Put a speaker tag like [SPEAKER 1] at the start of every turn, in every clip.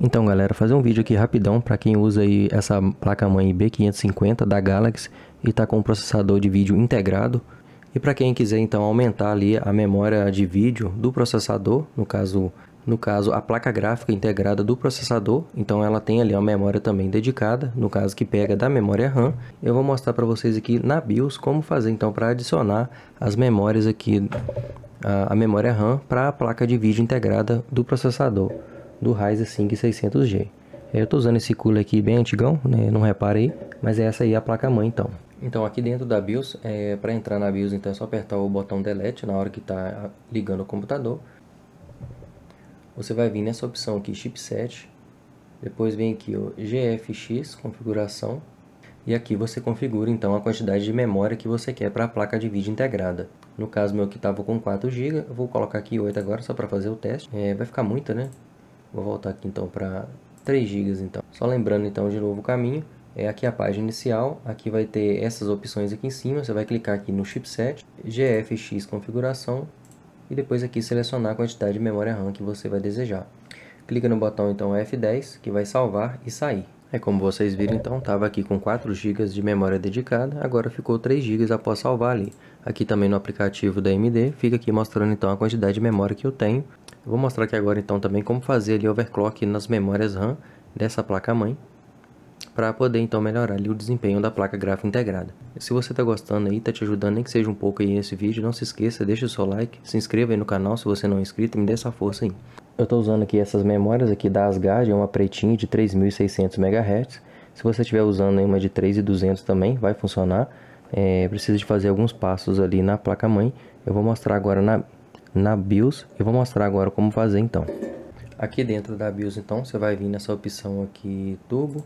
[SPEAKER 1] Então galera, fazer um vídeo aqui rapidão para quem usa aí essa placa-mãe B550 da Galaxy e está com um processador de vídeo integrado. E para quem quiser então aumentar ali a memória de vídeo do processador, no caso, no caso a placa gráfica integrada do processador, então ela tem ali uma memória também dedicada, no caso que pega da memória RAM. Eu vou mostrar para vocês aqui na BIOS como fazer então para adicionar as memórias aqui, a, a memória RAM para a placa de vídeo integrada do processador do Ryzen 5 600G. Eu estou usando esse cooler aqui bem antigão, né? não reparei, mas é essa aí a placa-mãe então. Então aqui dentro da BIOS, é, para entrar na BIOS então é só apertar o botão Delete na hora que está ligando o computador. Você vai vir nessa opção aqui, Chipset, depois vem aqui o GFX, configuração, e aqui você configura então a quantidade de memória que você quer para a placa de vídeo integrada. No caso meu que estava com 4 GB, vou colocar aqui 8 agora só para fazer o teste. É, vai ficar muita, né? Vou voltar aqui então para 3 GB então. Só lembrando então de novo o caminho, é aqui a página inicial, aqui vai ter essas opções aqui em cima, você vai clicar aqui no chipset, GFX configuração e depois aqui selecionar a quantidade de memória RAM que você vai desejar. Clica no botão então F10 que vai salvar e sair. É como vocês viram então, estava aqui com 4 GB de memória dedicada, agora ficou 3 GB após salvar ali. Aqui também no aplicativo da AMD, fica aqui mostrando então a quantidade de memória que eu tenho vou mostrar aqui agora então também como fazer ali overclock nas memórias RAM dessa placa-mãe para poder então melhorar ali o desempenho da placa gráfica integrada. Se você está gostando aí, está te ajudando nem que seja um pouco aí nesse vídeo, não se esqueça, deixa o seu like, se inscreva aí no canal se você não é inscrito e me dê essa força aí. Eu estou usando aqui essas memórias aqui da Asgard, é uma pretinha de 3600 MHz. Se você estiver usando uma de 3200 também, vai funcionar. É, precisa de fazer alguns passos ali na placa-mãe. Eu vou mostrar agora na, na BIOS. Eu vou mostrar agora como fazer então. Aqui dentro da BIOS então, você vai vir nessa opção aqui Turbo.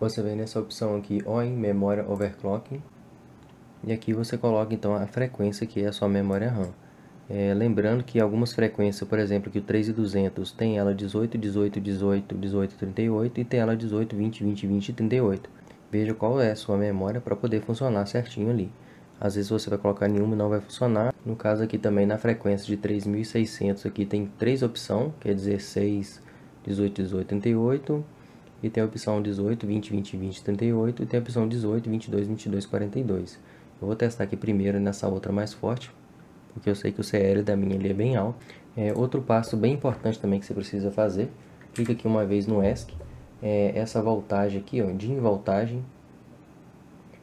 [SPEAKER 1] Você vem nessa opção aqui ON Memória Overclocking. E aqui você coloca então a frequência que é a sua memória RAM. É, lembrando que algumas frequências, por exemplo, que o 3200 tem ela 18, 18, 18, 18, 38 e tem ela 18, 20, 20, 20 38. Veja qual é a sua memória para poder funcionar certinho ali. Às vezes você vai colocar nenhuma e não vai funcionar. No caso aqui também na frequência de 3600 aqui tem três opções, que é 16, 18, 18, 38 e tem a opção 18, 20, 20, 20, 38 e tem a opção 18, 22, 22, 42. Eu vou testar aqui primeiro nessa outra mais forte, porque eu sei que o CL da minha ali é bem alto. É, outro passo bem importante também que você precisa fazer, clica aqui uma vez no ESC, é essa voltagem aqui, ó, de voltagem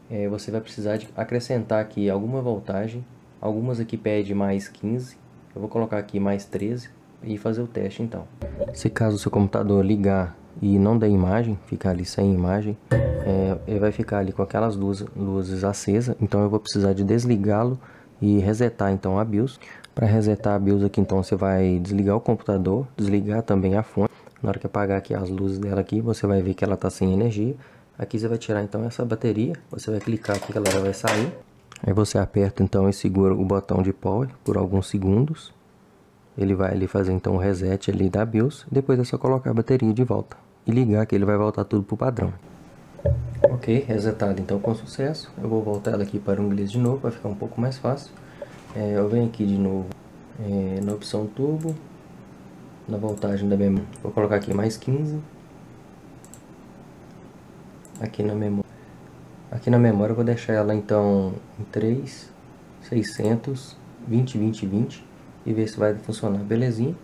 [SPEAKER 1] é, você vai precisar de acrescentar aqui alguma voltagem. Algumas aqui pede mais 15, eu vou colocar aqui mais 13 e fazer o teste então. Se caso o seu computador ligar e não der imagem, ficar ali sem imagem, é, ele vai ficar ali com aquelas luzes, luzes acesas, então eu vou precisar de desligá-lo e resetar então a BIOS. Para resetar a BIOS aqui então você vai desligar o computador, desligar também a fonte. Na hora que apagar aqui as luzes dela aqui, você vai ver que ela está sem energia. Aqui você vai tirar então essa bateria, você vai clicar aqui que ela vai sair. Aí você aperta então e segura o botão de power por alguns segundos. Ele vai ali fazer então o reset ali da BIOS, depois é só colocar a bateria de volta e ligar que ele vai voltar tudo para o padrão. Ok, resetado então com sucesso. Eu vou voltar ela aqui para o inglês de novo, para ficar um pouco mais fácil. É, eu venho aqui de novo é, na opção turbo, na voltagem da memória. Vou colocar aqui mais 15 aqui na memória. Aqui na memória eu vou deixar ela então em 3, 600, 20, 20, 20 e ver se vai funcionar belezinha.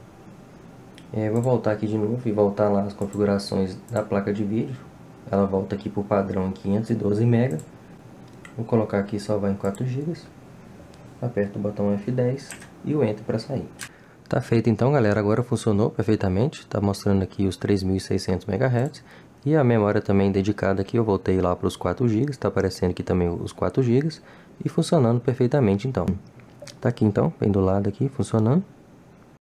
[SPEAKER 1] É, vou voltar aqui de novo e voltar lá as configurações da placa de vídeo. Ela volta aqui o padrão em 512 MB. Vou colocar aqui salvar em 4 GB. Aperto o botão F10 e o Enter para sair. Tá feito então galera, agora funcionou perfeitamente, está mostrando aqui os 3600 MHz e a memória também dedicada aqui, eu voltei lá para os 4 GB, está aparecendo aqui também os 4 GB e funcionando perfeitamente então. Tá aqui então, bem do lado aqui, funcionando.